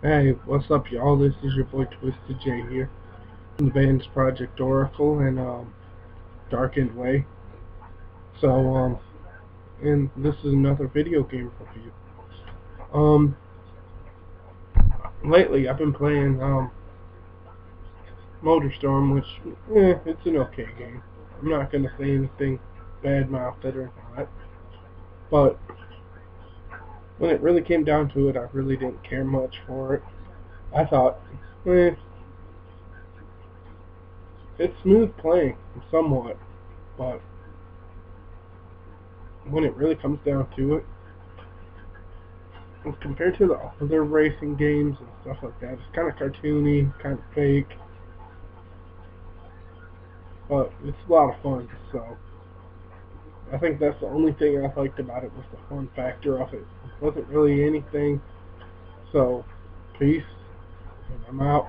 Hey, what's up, y'all? This is your boy Twystid J here from the bands Project Oracle and um, Darkened Way. So, um, and this is another video game review. Um, lately I've been playing um, Motorstorm, which, eh, it's an okay game. I'm not gonna say anything bad mouth it or not, but when it really came down to it, I really didn't care much for it. I thought, eh, it's smooth playing, somewhat, but when it really comes down to it, compared to the other racing games and stuff like that, it's kind of cartoony, kind of fake, but it's a lot of fun, so I think that's the only thing I liked about it was the fun factor of it. It wasn't really anything, so peace, and I'm out.